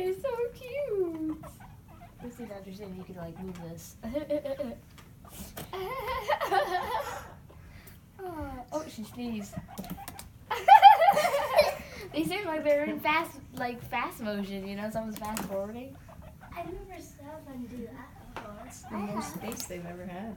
It's so cute. This is interesting. you could like move this. oh, oh, she sneezed. they seem like they're in fast, like fast motion. You know, someone's fast forwarding. I never saw them do that before. It's the most space they've ever had.